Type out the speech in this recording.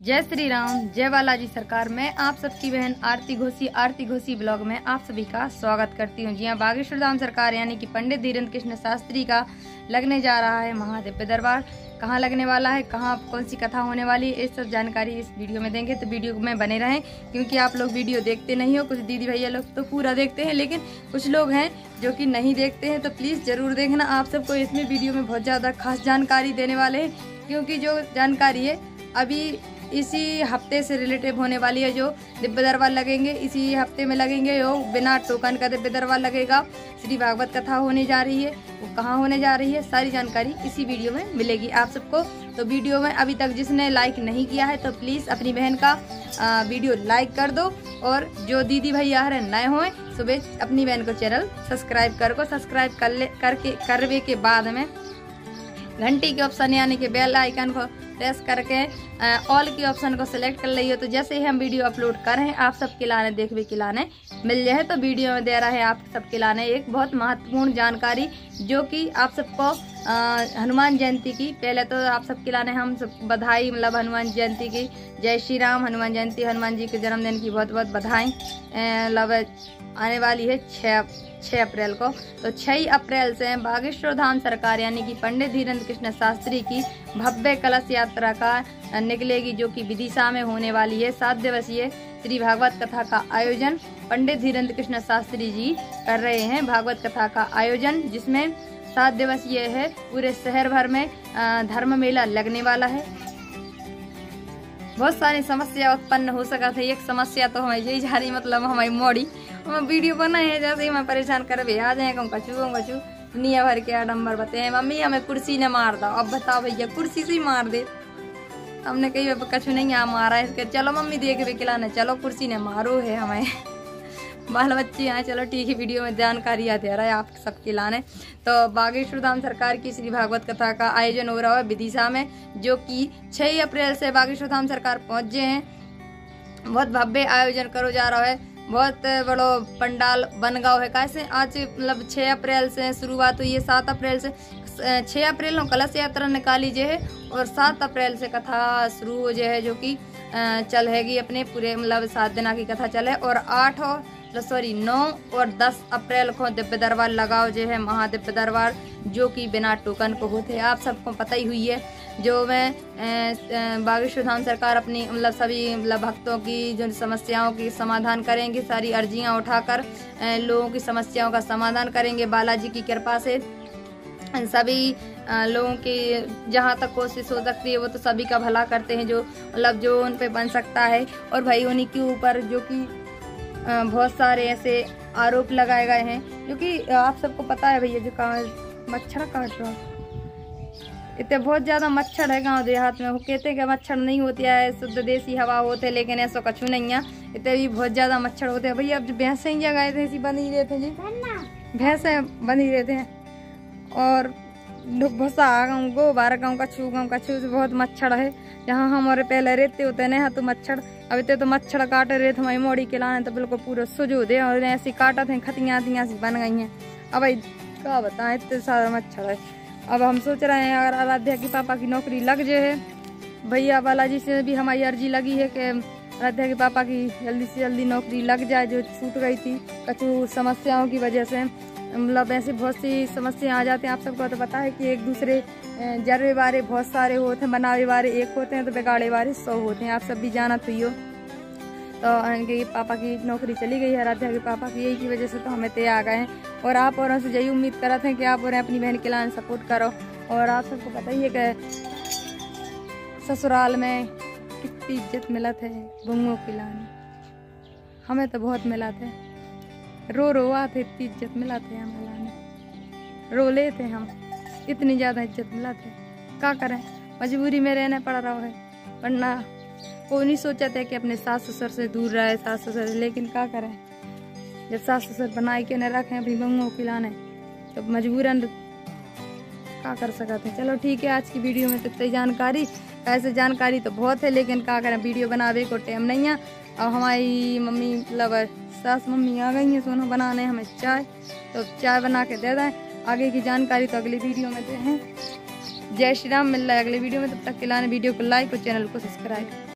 जय श्री राम जय बालाजी सरकार। मैं आप सबकी बहन आरती घोसी आरती घोसी ब्लॉग में आप सभी का स्वागत करती हूँ। जी हाँ बागेश्वर धाम सरकार यानी कि पंडित धीरेन्द्र कृष्ण शास्त्री का लगने जा रहा है महादेव दरबार। कहाँ लगने वाला है, कहाँ कौन सी कथा होने वाली है, इस सब जानकारी इस वीडियो में देंगे। तो वीडियो में बने रहें, क्योंकि आप लोग वीडियो देखते नहीं हो, कुछ दीदी भैया लोग तो पूरा देखते हैं, लेकिन कुछ लोग हैं जो कि नहीं देखते हैं तो प्लीज़ ज़रूर देखना। आप सबको इसमें वीडियो में बहुत ज़्यादा खास जानकारी देने वाले हैं, क्योंकि जो जानकारी है, अभी इसी हफ़्ते से रिलेटिव होने वाली है जो दिव्य दरबार लगेंगे, इसी हफ़्ते में लगेंगे जो बिना टोकन का दिव्य दरबार लगेगा। श्री भागवत कथा होने जा रही है, वो कहाँ होने जा रही है, सारी जानकारी इसी वीडियो में मिलेगी आप सबको। तो वीडियो में अभी तक जिसने लाइक नहीं किया है तो प्लीज़ अपनी बहन का वीडियो लाइक कर दो। और जो दीदी भैया है, नए होए सुबह अपनी बहन को चैनल सब्सक्राइब कर को, सब्सक्राइब कर ले, करके, करवे के बाद में घंटी के ऑप्शन यानी कि बेल आइकन को प्रेस करके ऑल की ऑप्शन को सिलेक्ट कर लियो तो जैसे ही हम वीडियो अपलोड कर रहे हैं, आप सबके लाने, देखने के लाने मिल जाए तो वीडियो में दे रहा है आप सबके लाने एक बहुत महत्वपूर्ण जानकारी, जो कि आप सबको हनुमान जयंती की। पहले तो आप सबके लाने हम सब बधाई मतलब हनुमान जयंती की। जय श्री राम, हनुमान जयंती, हनुमान जी के जन्मदिन की बहुत बहुत बधाई मतलब आने वाली है छः छः अप्रैल को। तो छह अप्रैल से बागेश्वर धाम सरकार, यानी कि पंडित धीरेन्द्र कृष्ण शास्त्री की भव्य कलश यात्रा का निकलेगी, जो कि विदिशा में होने वाली है सात दिवसीय श्री भागवत कथा का आयोजन। पंडित धीरेन्द्र कृष्ण शास्त्री जी कर रहे हैं भागवत कथा का आयोजन, जिसमें सात दिवसीय है, पूरे शहर भर में धर्म मेला लगने वाला है। बहुत सारी समस्या उत्पन्न हो सका था एक समस्या तो हमारी यही जा रही मतलब हमारी मोड़ी। हम वीडियो बनाए हैं, जैसे ही मैं परेशान कर भी आ जाए कचू कचू दुनिया भर के आडम्बर बते हैं, मम्मी, हमें कुर्सी ने मार दो। अब बताओ भैया, कुर्सी से ही मार दे। हमने कही कछू नहीं आ मारा है चलो, मम्मी, देख भी खिलाने। चलो, कुर्सी ने मारो है हमें। बाल बच्चे यहाँ चलो ठीक है, वीडियो में जानकारी दे रहा है, आप सबके लाने। तो बागेश्वर धाम सरकार की श्री भागवत कथा का आयोजन हो रहा है विदिशा में, जो कि 6 अप्रैल से बागेश्वर धाम सरकार पहुँचे हैं। बहुत भव्य आयोजन करो जा रहा है। बहुत बड़ो पंडाल बन गया है। कैसे? आज मतलब छः अप्रैल से शुरुआत हुई है, सात अप्रैल से। छः अप्रैल को कलश यात्रा निकाली जो है और सात अप्रैल से कथा शुरू हो जाए है, जो कि चल हैगी अपने पूरे मतलब सात दिना की कथा चले और आठ और सॉरी नौ और दस अप्रैल को दिव्य दरबार लगाओ। जो है महादिव्य दरबार, जो कि बिना टोकन को होते आप सबको पता ही हुई है, जो मैं बागेश्वर धाम सरकार अपनी मतलब सभी मतलब भक्तों की जो समस्याओं की समाधान करेंगे, सारी अर्जियाँ उठाकर लोगों की समस्याओं का समाधान करेंगे। बालाजी की कृपा से सभी लोगों की, जहाँ तक कोशिश हो सकती है, वो तो सभी का भला करते हैं, जो मतलब जो उन पे बन सकता है। और भाई उन्हीं के ऊपर, जो कि बहुत सारे ऐसे आरोप लगाए गए हैं क्योंकि आप सबको पता है भैया जो कहा मच्छर काट रहा इतने बहुत ज़्यादा मच्छर है गाँव देहात में वो कहते हैं कि मच्छर नहीं होती है शुद्ध देसी हवा होते लेकिन ऐसा कछु नहीं है। इतने भी बहुत ज़्यादा मच्छर होते हैं। भैया अब जो भैंसे ही जगह थे ऐसी बन ही रहे थे जी भैंसे बन ही। रहे थे और भूसा गाँव गो बारह गाँव का छू गाँव का छू बहुत मच्छर है। जहाँ हमारे पहले रहते होते नहीं तो मच्छर। अब इतने तो मच्छर काट रहे थे, हमारी मोड़ी के लाने तो बिल्कुल पूरे सुजो दे और ऐसी काटा थे, खतियाँ थी सी बन गई हैं। अब भाई क्या बताएँ, इतने सारा मच्छर है। अब हम सोच रहे हैं, अगर आराध्या की पापा की नौकरी लग जाए, भैया बालाजी से भी हमारी अर्जी लगी है कि आराध्या के पापा की जल्दी से जल्दी नौकरी लग जाए, जो छूट गई थी, कछु समस्याओं की वजह से। मतलब ऐसे बहुत सी समस्या आ जाती हैं, आप सबको तो पता है कि एक दूसरे जरवे वारे बहुत सारे होते हैं बनावे वारे एक होते हैं तो बिगाड़े वारे सौ होते हैं। आप सब भी जाना तो तो इनके पापा की नौकरी चली गई है राध्या के पापा की, यही की वजह से तो हमें तय आ गए हैं। और आप और से यही उम्मीद करते हैं कि आप और अपनी बहन के लाने सपोर्ट करो। और आप सबको पता ही है कि ससुराल में कितनी इज़्ज़त मिलत है, बुंगों की लाने। हमें तो बहुत मिला थे रो रो आते इतनी इज़्ज़त मिला थे हमें लाने। रो लेते हम। इतनी ज़्यादा इज़्ज़त मिला थे क्या करें? मजबूरी में रहना पड़ रहा है। वरना कोई नहीं सोचा था कि अपने सास ससुर से दूर रहे, सास ससुर लेकिन क्या करें? जब सास ससुर बनाए के न रखे, अपनी बंगों खिलाने तो मजबूरन क्या कर सकते हैं? चलो ठीक है, आज की वीडियो में तो इतनी जानकारी। ऐसे जानकारी तो बहुत है, लेकिन क्या करें? वीडियो बनावे को टाइम नहीं है। और हमारी मम्मी मतलब सास मम्मी आ गई हैं, सोना बनाने हमें चाय। तो चाय बना के दे दें। आगे की जानकारी तो अगली वीडियो में दे। जय श्री राम मिल रहा है अगले वीडियो में। तब तक के लाने वीडियो को लाइक और चैनल को सब्सक्राइब।